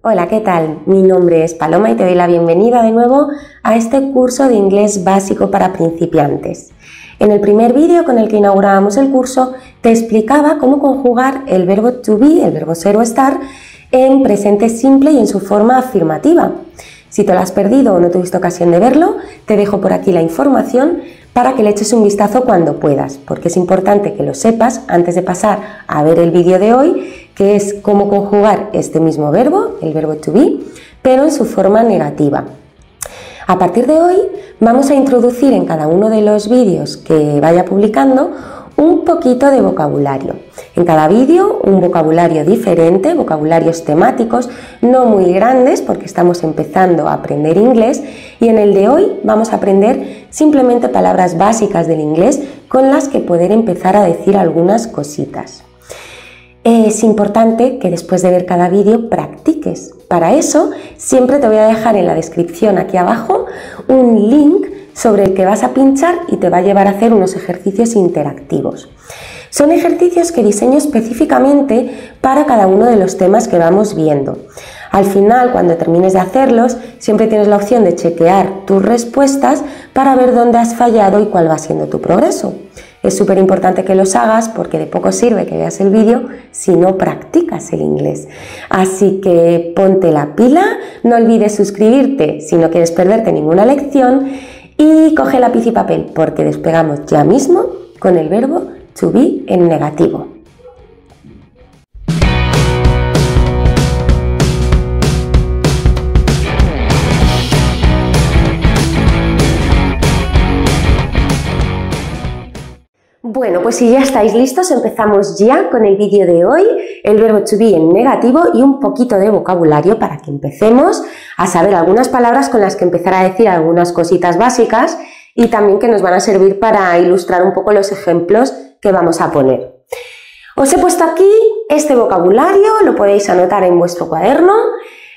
Hola, ¿qué tal? Mi nombre es Paloma y te doy la bienvenida de nuevo a este curso de inglés básico para principiantes. En el primer vídeo con el que inaugurábamos el curso te explicaba cómo conjugar el verbo to be, el verbo ser o estar, en presente simple y en su forma afirmativa. Si te lo has perdido o no tuviste ocasión de verlo, te dejo por aquí la información para que le eches un vistazo cuando puedas, porque es importante que lo sepas antes de pasar a ver el vídeo de hoy, que es cómo conjugar este mismo verbo, el verbo to be, pero en su forma negativa. A partir de hoy vamos a introducir en cada uno de los vídeos que vaya publicando un poquito de vocabulario. En cada vídeo un vocabulario diferente, vocabularios temáticos, no muy grandes porque estamos empezando a aprender inglés y en el de hoy vamos a aprender simplemente palabras básicas del inglés con las que poder empezar a decir algunas cositas. Es importante que después de ver cada vídeo practiques. Para eso siempre te voy a dejar en la descripción aquí abajo un link sobre el que vas a pinchar y te va a llevar a hacer unos ejercicios interactivos. Son ejercicios que diseño específicamente para cada uno de los temas que vamos viendo. Al final, cuando termines de hacerlos, siempre tienes la opción de chequear tus respuestas para ver dónde has fallado y cuál va siendo tu progreso. Es súper importante que los hagas porque de poco sirve que veas el vídeo si no practicas el inglés. Así que ponte la pila, no olvides suscribirte si no quieres perderte ninguna lección y coge lápiz y papel porque despegamos ya mismo con el verbo to be en negativo. Bueno, pues si ya estáis listos, empezamos ya con el vídeo de hoy, el verbo to be en negativo y un poquito de vocabulario para que empecemos a saber algunas palabras con las que empezar a decir algunas cositas básicas y también que nos van a servir para ilustrar un poco los ejemplos que vamos a poner. Os he puesto aquí este vocabulario, lo podéis anotar en vuestro cuaderno.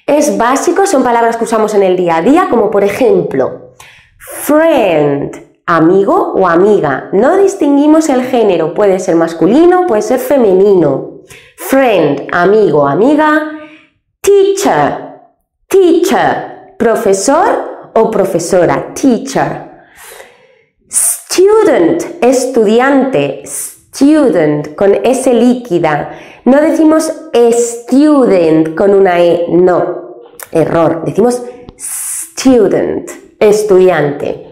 Es básico, son palabras que usamos en el día a día, como por ejemplo, friend, amigo o amiga. No distinguimos el género, puede ser masculino, puede ser femenino. Friend, amigo, amiga. Teacher, teacher, profesor o profesora, teacher. Student, estudiante, student, con S líquida. No decimos student con una E, no, error, decimos student, estudiante.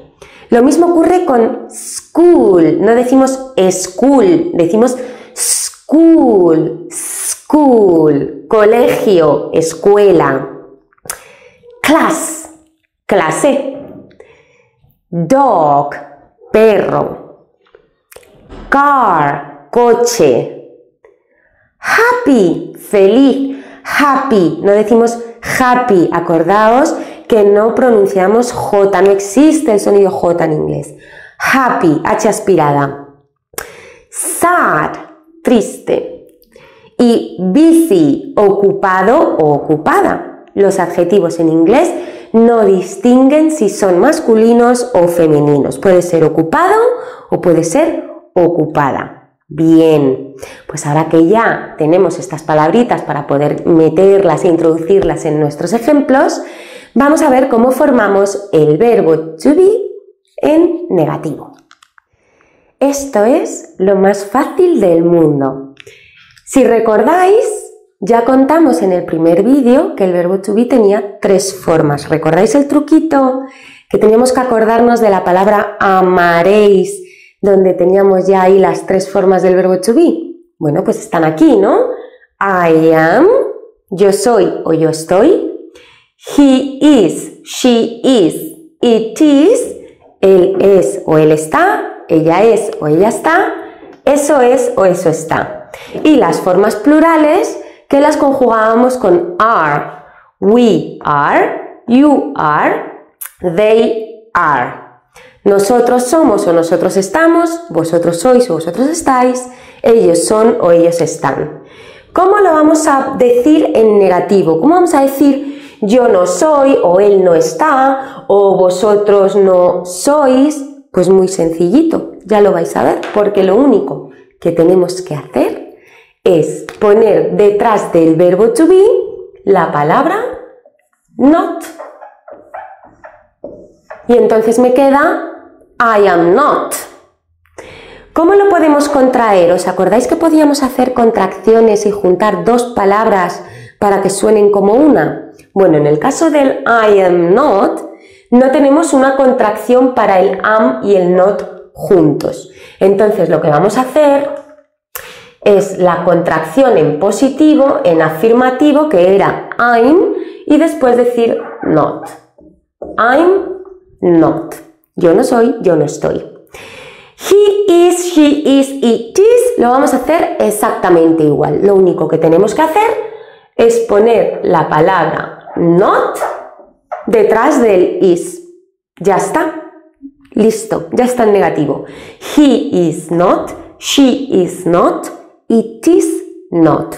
Lo mismo ocurre con school, no decimos school, decimos school, school, colegio, escuela. Class, clase. Dog, perro. Car, coche. Happy, feliz. Happy, no decimos happy, acordaos que no pronunciamos J, no existe el sonido J en inglés. Happy, H aspirada. Sad, triste. Y busy, ocupado o ocupada. Los adjetivos en inglés no distinguen si son masculinos o femeninos. Puede ser ocupado o puede ser ocupada. Bien, pues ahora que ya tenemos estas palabritas para poder meterlas e introducirlas en nuestros ejemplos, vamos a ver cómo formamos el verbo to be en negativo. Esto es lo más fácil del mundo. Si recordáis, ya contamos en el primer vídeo que el verbo to be tenía tres formas. ¿Recordáis el truquito? Que teníamos que acordarnos de la palabra amaréis, donde teníamos ya ahí las tres formas del verbo to be. Bueno, pues están aquí, ¿no? I am, yo soy o yo estoy. He is, she is, it is, él es o él está, ella es o ella está, eso es o eso está. Y las formas plurales que las conjugábamos con are. We are, you are, they are. Nosotros somos o nosotros estamos, vosotros sois o vosotros estáis, ellos son o ellos están. ¿Cómo lo vamos a decir en negativo? ¿Cómo vamos a decir yo no soy o él no está o vosotros no sois, pues muy sencillito, ya lo vais a ver, porque lo único que tenemos que hacer es poner detrás del verbo to be la palabra not. Y entonces me queda I am not. ¿Cómo lo podemos contraer? ¿Os acordáis que podíamos hacer contracciones y juntar dos palabras para que suenen como una? Bueno, en el caso del I am not, no tenemos una contracción para el am y el not juntos. Entonces lo que vamos a hacer es la contracción en positivo, en afirmativo, que era I'm, y después decir not. I'm not. Yo no soy, yo no estoy. He is, she is, it is, lo vamos a hacer exactamente igual. Lo único que tenemos que hacer es poner la palabra not detrás del is. Ya está. Listo, ya está en negativo. He is not, she is not, it is not.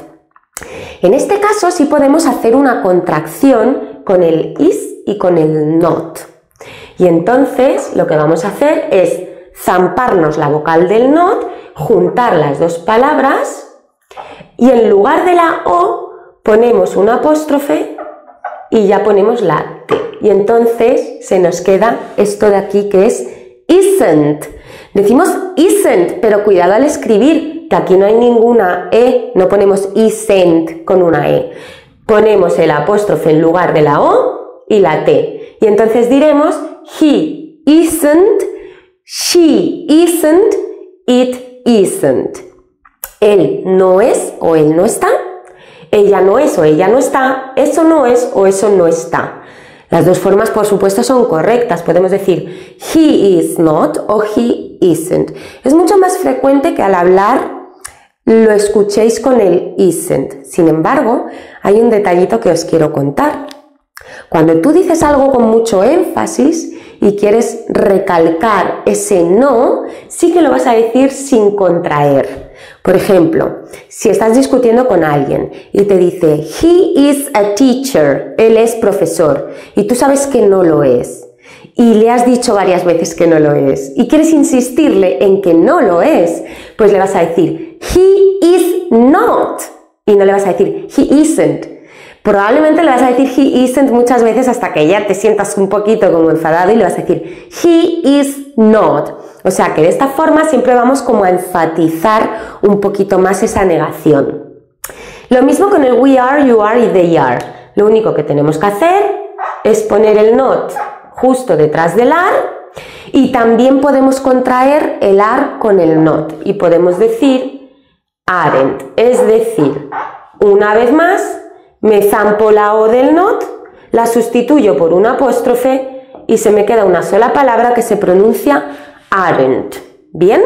En este caso sí podemos hacer una contracción con el is y con el not. Y entonces lo que vamos a hacer es zamparnos la vocal del not, juntar las dos palabras y en lugar de la O ponemos un apóstrofe y ya ponemos la T. Y entonces se nos queda esto de aquí que es isn't. Decimos isn't, pero cuidado al escribir, que aquí no hay ninguna E, no ponemos isn't con una E. Ponemos el apóstrofe en lugar de la O y la T. Y entonces diremos he isn't, she isn't, it isn't. Él no es o él no está, ella no es o ella no está, eso no es o eso no está. Las dos formas, por supuesto, son correctas. Podemos decir he is not o he isn't. Es mucho más frecuente que al hablar lo escuchéis con el isn't. Sin embargo, hay un detallito que os quiero contar. Cuando tú dices algo con mucho énfasis y quieres recalcar ese no, sí que lo vas a decir sin contraer. Por ejemplo, si estás discutiendo con alguien y te dice, he is a teacher, él es profesor, y tú sabes que no lo es, y le has dicho varias veces que no lo es, y quieres insistirle en que no lo es, pues le vas a decir, he is not, y no le vas a decir, he isn't. Probablemente le vas a decir he isn't muchas veces hasta que ya te sientas un poquito como enfadado y le vas a decir he is not. O sea que de esta forma siempre vamos como a enfatizar un poquito más esa negación. Lo mismo con el we are, you are y they are. Lo único que tenemos que hacer es poner el not justo detrás del are y también podemos contraer el are con el not y podemos decir aren't. Es decir, una vez más, me zampo la o del not, la sustituyo por un apóstrofe y se me queda una sola palabra que se pronuncia aren't. ¿Bien?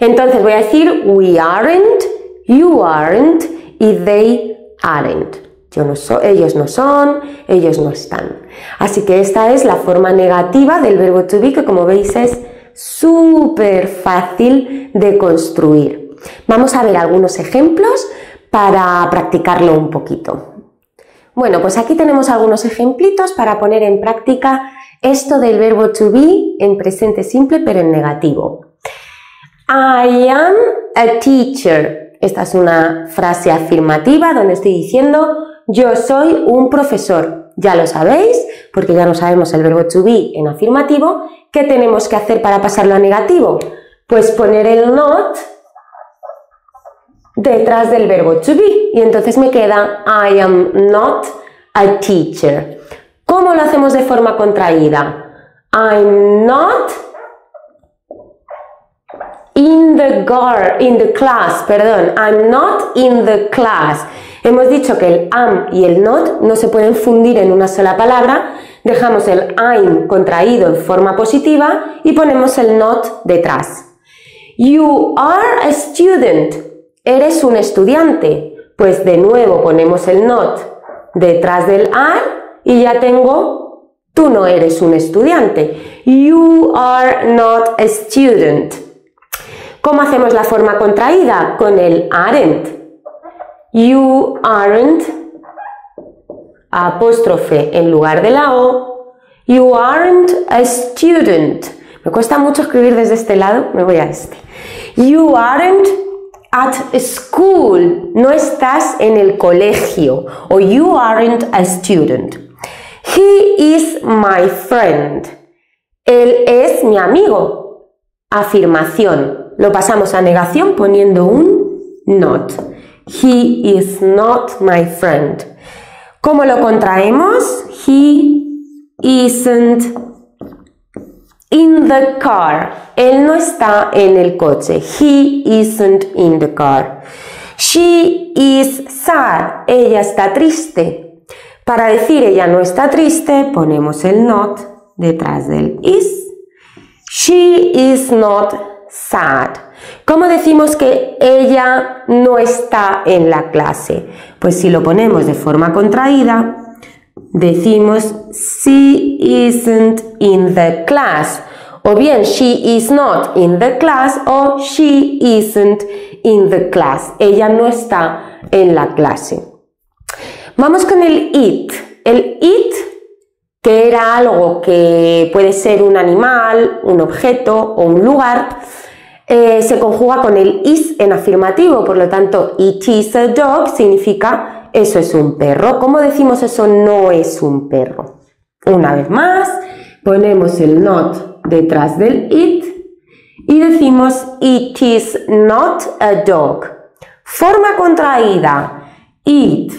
Entonces voy a decir we aren't, you aren't y they aren't. Yo no ellos no son, ellos no están. Así que esta es la forma negativa del verbo to be que como veis es súper fácil de construir. Vamos a ver algunos ejemplos para practicarlo un poquito. Bueno, pues aquí tenemos algunos ejemplitos para poner en práctica esto del verbo to be en presente simple pero en negativo. I am a teacher. Esta es una frase afirmativa donde estoy diciendo yo soy un profesor. Ya lo sabéis, porque ya no sabemos el verbo to be en afirmativo. ¿Qué tenemos que hacer para pasarlo a negativo? Pues poner el not detrás del verbo to be. Y entonces me queda I am not a teacher. ¿Cómo lo hacemos de forma contraída? I'm not in the gar, in the class, perdón, I'm not in the class. Hemos dicho que el am y el not no se pueden fundir en una sola palabra, dejamos el I'm contraído en forma positiva y ponemos el not detrás. You are a student. Eres un estudiante. Pues de nuevo ponemos el not detrás del are y ya tengo, tú no eres un estudiante. You are not a student. ¿Cómo hacemos la forma contraída? Con el aren't. You aren't, apóstrofe en lugar de la O. You aren't a student. Me cuesta mucho escribir desde este lado, me voy a este. You aren't at school. No estás en el colegio. O you aren't a student. He is my friend. Él es mi amigo. Afirmación. Lo pasamos a negación poniendo un not. He is not my friend. ¿Cómo lo contraemos? He isn't in the car. Él no está en el coche. He isn't in the car. She is sad. Ella está triste. Para decir ella no está triste, ponemos el not detrás del is. She is not sad. ¿Cómo decimos que ella no está en la clase? Pues si lo ponemos de forma contraída, decimos she isn't in the class. O bien she is not in the class o she isn't in the class. Ella no está en la clase. Vamos con el it. El it, que era algo que puede ser un animal, un objeto o un lugar, eh, se conjuga con el is en afirmativo, por lo tanto, it is a dog significa eso es un perro. ¿Cómo decimos eso no es un perro? Una vez más, ponemos el not detrás del it y decimos it is not a dog. Forma contraída, it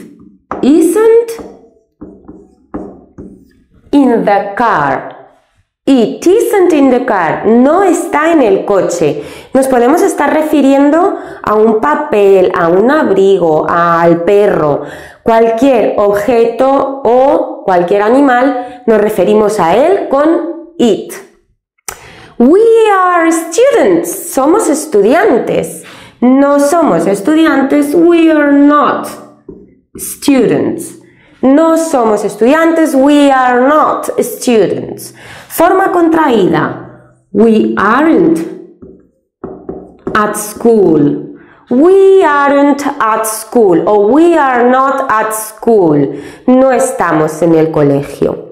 isn't in the car. It isn't in the car, no está en el coche. Nos podemos estar refiriendo a un papel, a un abrigo, al perro, cualquier objeto o cualquier animal, nos referimos a él con it. We are students, somos estudiantes. No somos estudiantes, we are not students. No somos estudiantes, we are not students. Forma contraída. We aren't at school. We aren't at school o we are not at school. No estamos en el colegio.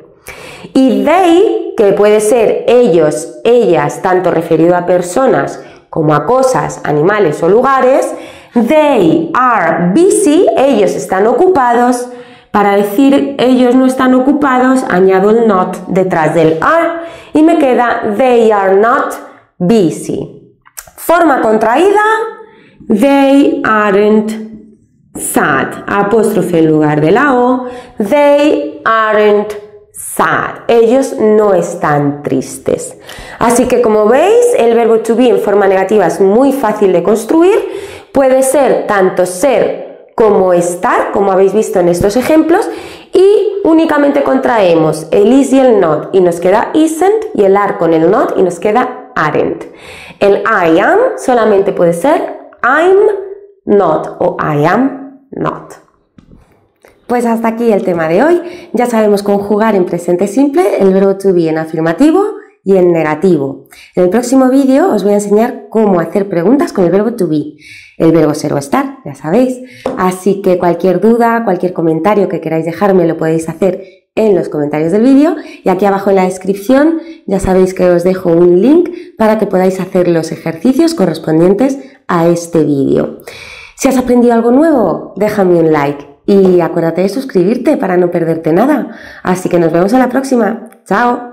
Y they, que puede ser ellos, ellas, tanto referido a personas como a cosas, animales o lugares, they are busy, ellos están ocupados, para decir ellos no están ocupados, añado el not detrás del are y me queda they are not busy. Forma contraída, they aren't sad. Apóstrofe en lugar de la O, they aren't sad. Ellos no están tristes. Así que como veis, el verbo to be en forma negativa es muy fácil de construir. Puede ser tanto ser como estar, como habéis visto en estos ejemplos, y únicamente contraemos el is y el not y nos queda isn't y el are con el not y nos queda aren't. El I am solamente puede ser I'm not o I am not. Pues hasta aquí el tema de hoy. Ya sabemos conjugar en presente simple el verbo to be en afirmativo y en negativo. En el próximo vídeo os voy a enseñar cómo hacer preguntas con el verbo to be, el verbo ser o estar, ya sabéis. Así que cualquier duda, cualquier comentario que queráis dejarme lo podéis hacer en los comentarios del vídeo y aquí abajo en la descripción ya sabéis que os dejo un link para que podáis hacer los ejercicios correspondientes a este vídeo. Si has aprendido algo nuevo, déjame un like y acuérdate de suscribirte para no perderte nada. Así que nos vemos en la próxima. ¡Chao!